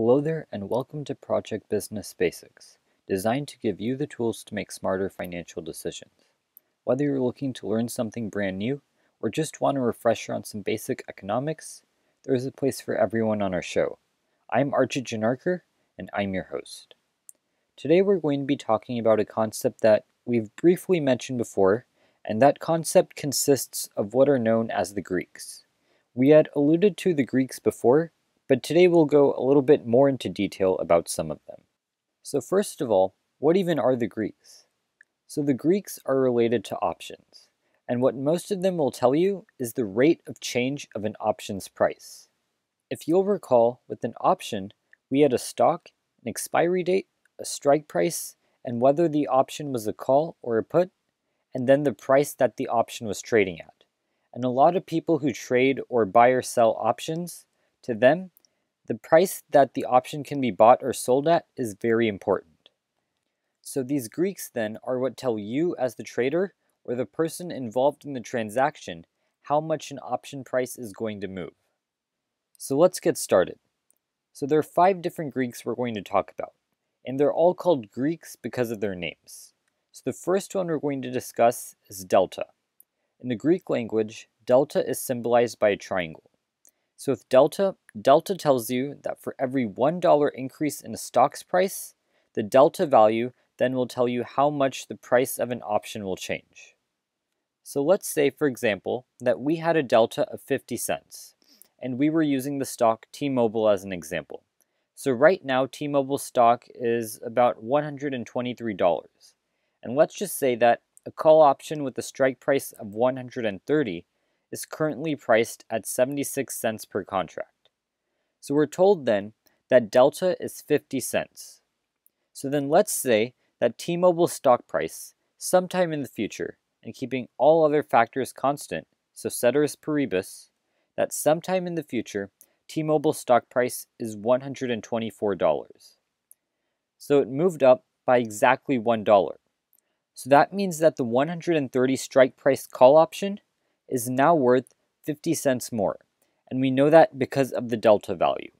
Hello there and welcome to Project Business Basics, designed to give you the tools to make smarter financial decisions. Whether you're looking to learn something brand new or just want a refresher on some basic economics, there is a place for everyone on our show. I'm Archit Janarkar and I'm your host. Today we're going to be talking about a concept that we've briefly mentioned before, and that concept consists of what are known as the Greeks. We had alluded to the Greeks before, but today we'll go a little bit more into detail about some of them. So first of all, what even are the Greeks? So the Greeks are related to options, and what most of them will tell you is the rate of change of an option's price. If you'll recall, with an option, we had a stock, an expiry date, a strike price, and whether the option was a call or a put, and then the price that the option was trading at. And a lot of people who trade or buy or sell options, to them, the price that the option can be bought or sold at is very important. So these Greeks then are what tell you as the trader or the person involved in the transaction how much an option price is going to move. So let's get started. So there are five different Greeks we're going to talk about, and they're all called Greeks because of their names. So the first one we're going to discuss is delta. In the Greek language, delta is symbolized by a triangle. So with delta, delta tells you that for every $1 increase in a stock's price, the delta value then will tell you how much the price of an option will change. So let's say, for example, that we had a delta of 50 cents, and we were using the stock T-Mobile as an example. So right now, T-Mobile stock is about $123. And let's just say that a call option with a strike price of 130 is currently priced at 76 cents per contract. So we're told then that delta is 50 cents. So then let's say that T-Mobile stock price sometime in the future and keeping all other factors constant, so ceteris paribus, that sometime in the future T-Mobile stock price is $124. So it moved up by exactly $1. So that means that the 130 strike price call option is now worth 50 cents more, and we know that because of the delta value.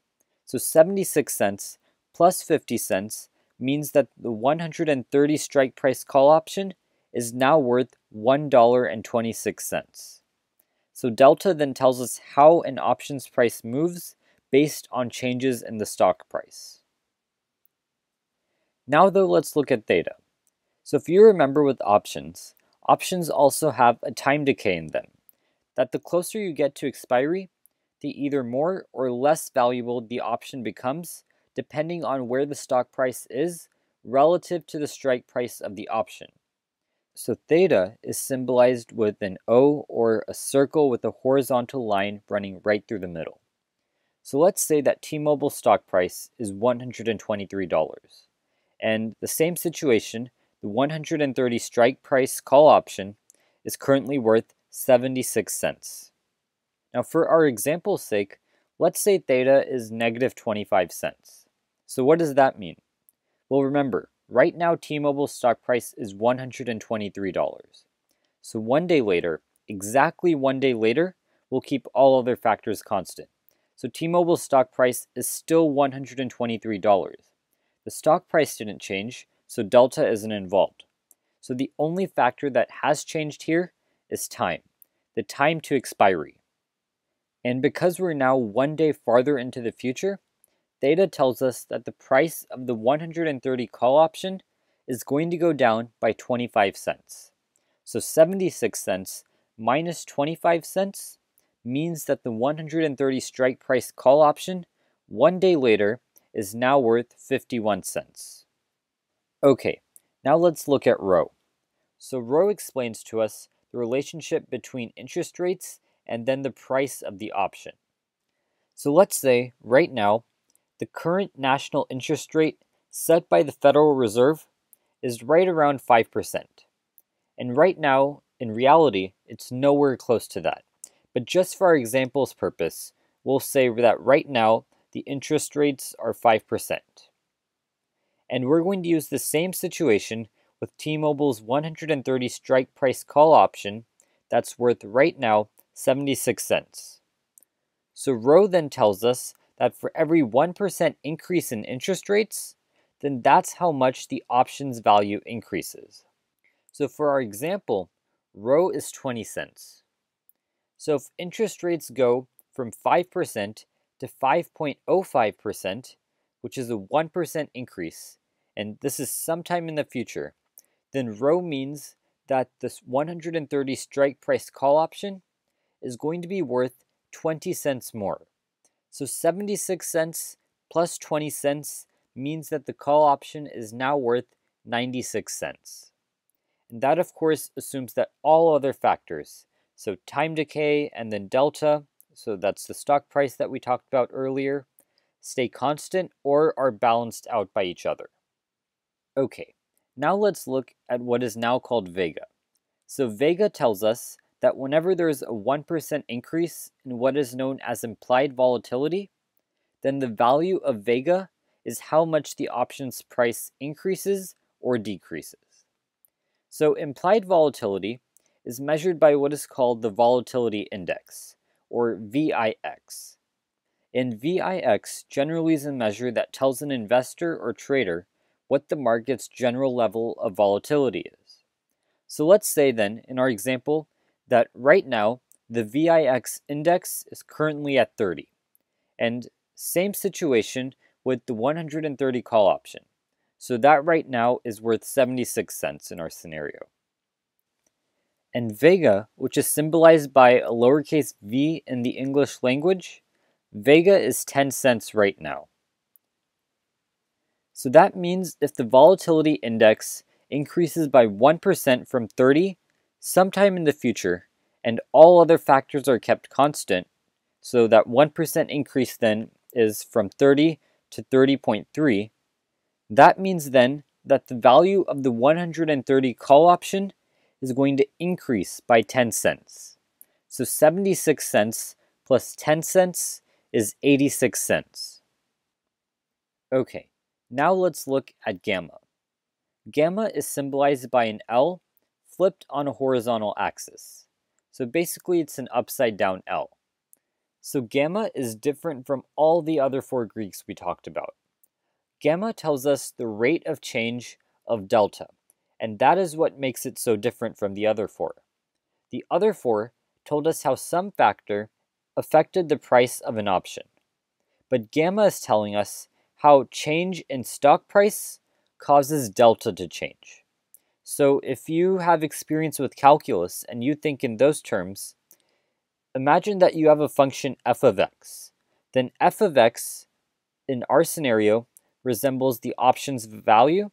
So 76 cents plus 50 cents means that the 130 strike price call option is now worth $1.26. So delta then tells us how an option's price moves based on changes in the stock price. Now though, let's look at theta. So if you remember with options, options also have a time decay in them that the closer you get to expiry, the either more or less valuable the option becomes depending on where the stock price is relative to the strike price of the option. So theta is symbolized with an O or a circle with a horizontal line running right through the middle. So let's say that T-Mobile stock price is $123. And the same situation, the 130 strike price call option is currently worth 76 cents. Now for our example's sake, let's say theta is negative 25 cents. So what does that mean? Well remember, right now T-Mobile stock price is $123. So one day later, exactly one day later, we'll keep all other factors constant. So T-Mobile stock price is still $123. The stock price didn't change, so delta isn't involved. So the only factor that has changed here is time, the time to expiry. And because we're now one day farther into the future, theta tells us that the price of the 130 call option is going to go down by 25 cents. So 76 cents minus 25 cents means that the 130 strike price call option one day later is now worth 51 cents. Okay, now let's look at Rho. So Rho explains to us the relationship between interest rates and then the price of the option. So let's say right now, the current national interest rate set by the Federal Reserve is right around 5%. And right now, in reality, it's nowhere close to that. But just for our example's purpose, we'll say that right now, the interest rates are 5%. And we're going to use the same situation with T-Mobile's 130 strike price call option that's worth right now 76 cents. So Rho then tells us that for every 1% increase in interest rates, then that's how much the options value increases. So for our example, rho is 20 cents. So if interest rates go from 5% to 5.05%, which is a 1% increase, and this is sometime in the future, then rho means that this 130 strike price call option is going to be worth 20 cents more. So 76 cents plus 20 cents means that the call option is now worth 96 cents. And that of course assumes that all other factors, so time decay and then delta, so that's the stock price that we talked about earlier, stay constant or are balanced out by each other. Okay, now let's look at what is now called Vega. So Vega tells us that whenever there is a 1% increase in what is known as implied volatility, then the value of Vega is how much the option's price increases or decreases. So implied volatility is measured by what is called the volatility index, or VIX. And VIX generally is a measure that tells an investor or trader what the market's general level of volatility is. So let's say then, in our example, that right now the VIX index is currently at 30. And same situation with the 130 call option. So that right now is worth 76 cents in our scenario. And Vega, which is symbolized by a lowercase v in the English language, Vega is 10 cents right now. So that means if the volatility index increases by 1% from 30 sometime in the future and all other factors are kept constant, so that 1% increase then is from 30 to 30.3, that means then that the value of the 130 call option is going to increase by 10 cents. So 76 cents plus 10 cents is 86 cents. Okay, now let's look at gamma. Gamma is symbolized by an L flipped on a horizontal axis. So basically it's an upside down L. So gamma is different from all the other four Greeks we talked about. Gamma tells us the rate of change of delta, and that is what makes it so different from the other four. The other four told us how some factor affected the price of an option. But gamma is telling us how change in stock price causes delta to change. So if you have experience with calculus and you think in those terms, Imagine that you have a function f of x. Then f of x, in our scenario, resembles the option's value,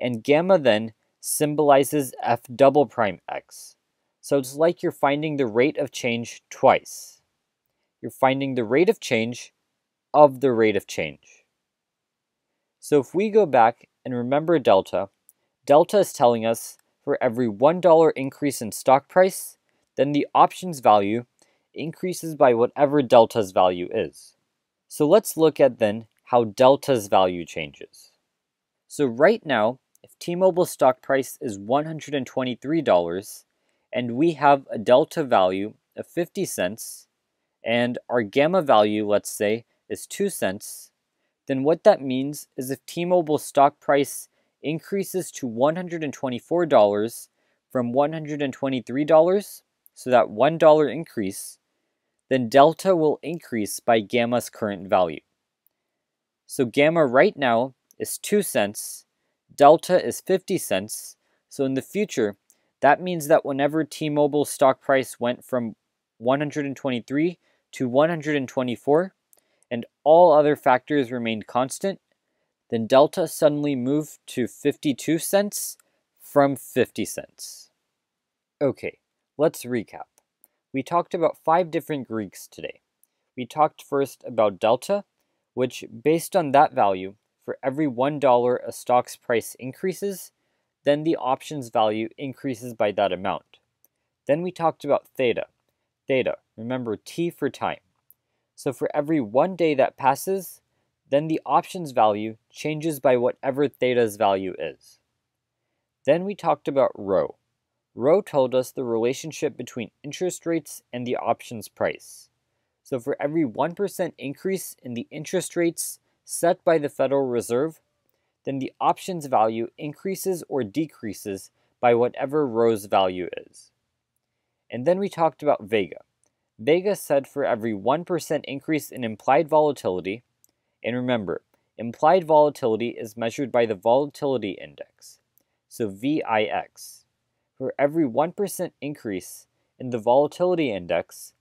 and gamma then symbolizes f double prime x. So it's like you're finding the rate of change twice. You're finding the rate of change of the rate of change. So if we go back and remember delta, delta is telling us for every $1 increase in stock price, then the options value increases by whatever delta's value is. So let's look at then how delta's value changes. So right now, if T-Mobile stock price is $123 and we have a delta value of 50 cents and our gamma value, let's say, is 2 cents, then what that means is if T-Mobile stock price increases to $124 from $123, so that $1 increase, then delta will increase by gamma's current value. So gamma right now is 2 cents, delta is 50 cents, so in the future, that means that whenever T-Mobile stock price went from 123 to 124, and all other factors remained constant, then delta suddenly moved to 52 cents from 50 cents. Okay, let's recap we talked about five different Greeks today. We talked first about delta, which based on that value, for every $1 a stock's price increases, then the options value increases by that amount. Then we talked about theta. Theta, remember T for time. So for every one day that passes, then the options value changes by whatever theta's value is. Then we talked about rho. Rho told us the relationship between interest rates and the options price. So for every 1% increase in the interest rates set by the Federal Reserve, then the options value increases or decreases by whatever rho's value is. And then we talked about Vega. Vega said for every 1% increase in implied volatility, and remember, implied volatility is measured by the volatility index, so VIX. For every 1% increase in the volatility index,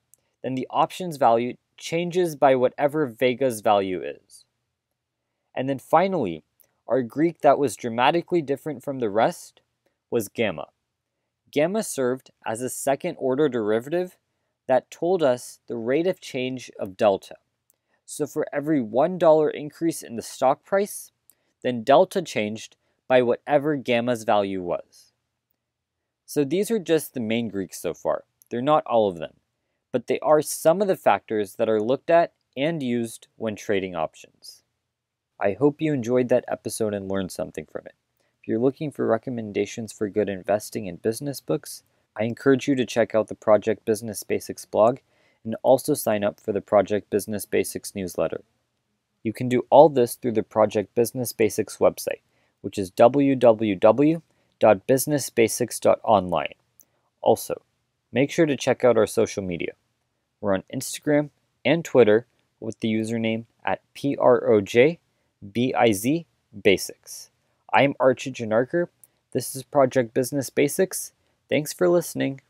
then the options value changes by whatever Vega's value is. And then finally, our Greek that was dramatically different from the rest was gamma. Gamma served as a second order derivative that told us the rate of change of delta. So for every $1 increase in the stock price, then delta changed by whatever gamma's value was. So these are just the main Greeks so far. They're not all of them but they are some of the factors that are looked at and used when trading options. I hope you enjoyed that episode and learned something from it. If you're looking for recommendations for good investing and business books, I encourage you to check out the Project Business Basics blog and also sign up for the Project Business Basics newsletter. You can do all this through the Project Business Basics website, which is www.businessbasics.online. Also, make sure to check out our social media. We're on Instagram and Twitter with the username at PROJBIZ Basics. I'm Archie Janarkar. This is Project Business Basics. Thanks for listening.